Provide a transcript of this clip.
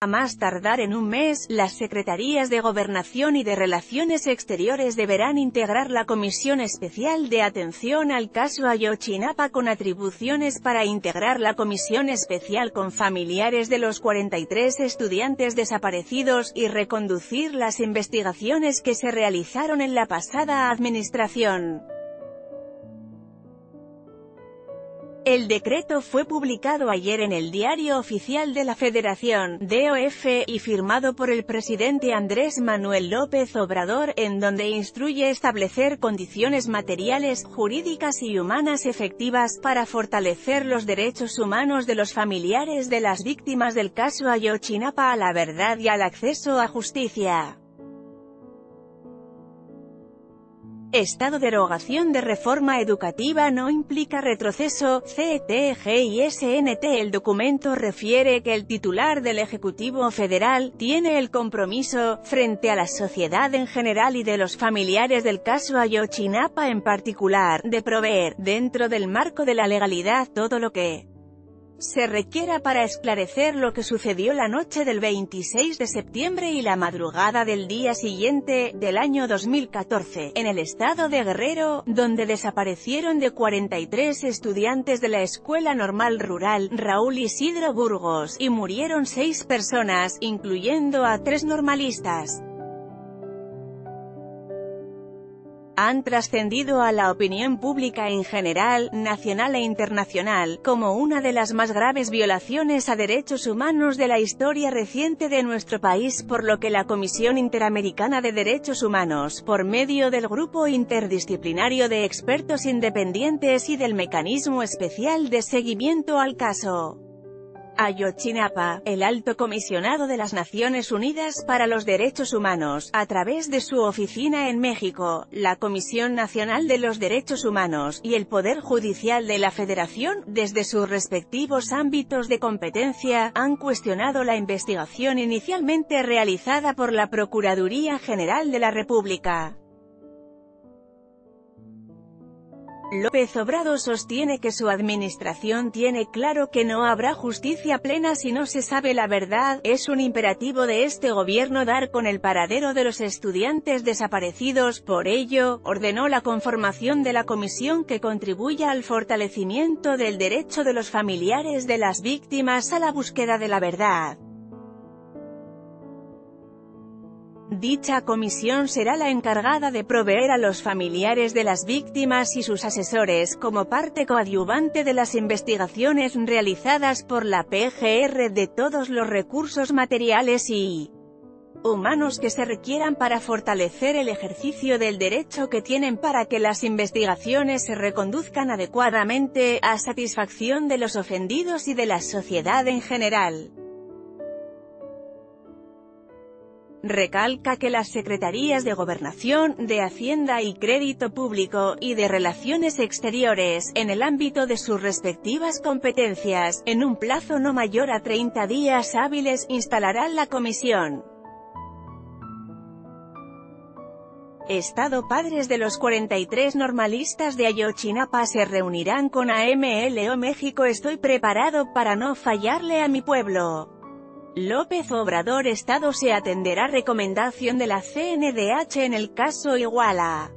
A más tardar en un mes, las Secretarías de Gobernación y de Relaciones Exteriores deberán integrar la Comisión Especial de Atención al caso Ayotzinapa con atribuciones para integrar la Comisión Especial con familiares de los 43 estudiantes desaparecidos, y reconducir las investigaciones que se realizaron en la pasada administración. El decreto fue publicado ayer en el Diario Oficial de la Federación, DOF, y firmado por el presidente Andrés Manuel López Obrador, en donde instruye establecer condiciones materiales, jurídicas y humanas efectivas, para fortalecer los derechos humanos de los familiares de las víctimas del caso Ayotzinapa a la verdad y al acceso a justicia. Estado derogación de reforma educativa no implica retroceso, CETG y SNT El documento refiere que el titular del Ejecutivo Federal, tiene el compromiso, frente a la sociedad en general y de los familiares del caso Ayotzinapa en particular, de proveer, dentro del marco de la legalidad todo lo que se requiera para esclarecer lo que sucedió la noche del 26 de septiembre y la madrugada del día siguiente, del año 2014, en el estado de Guerrero, donde desaparecieron de 43 estudiantes de la Escuela Normal Rural, Raúl Isidro Burgos, y murieron seis personas, incluyendo a tres normalistas. Han trascendido a la opinión pública en general, nacional e internacional, como una de las más graves violaciones a derechos humanos de la historia reciente de nuestro país por lo que la Comisión Interamericana de Derechos Humanos, por medio del Grupo Interdisciplinario de Expertos Independientes y del Mecanismo Especial de Seguimiento al Caso, Ayotzinapa, el alto comisionado de las Naciones Unidas para los Derechos Humanos, a través de su oficina en México, la Comisión Nacional de los Derechos Humanos, y el Poder Judicial de la Federación, desde sus respectivos ámbitos de competencia, han cuestionado la investigación inicialmente realizada por la Procuraduría General de la República. López Obrado sostiene que su administración tiene claro que no habrá justicia plena si no se sabe la verdad, es un imperativo de este gobierno dar con el paradero de los estudiantes desaparecidos, por ello, ordenó la conformación de la comisión que contribuya al fortalecimiento del derecho de los familiares de las víctimas a la búsqueda de la verdad. Dicha comisión será la encargada de proveer a los familiares de las víctimas y sus asesores como parte coadyuvante de las investigaciones realizadas por la PGR de todos los recursos materiales y humanos que se requieran para fortalecer el ejercicio del derecho que tienen para que las investigaciones se reconduzcan adecuadamente, a satisfacción de los ofendidos y de la sociedad en general. Recalca que las Secretarías de Gobernación, de Hacienda y Crédito Público, y de Relaciones Exteriores, en el ámbito de sus respectivas competencias, en un plazo no mayor a 30 días hábiles, instalarán la comisión. Estado Padres de los 43 normalistas de Ayotzinapa se reunirán con AMLO México Estoy preparado para no fallarle a mi pueblo. López Obrador Estado se atenderá recomendación de la CNDH en el caso Iguala.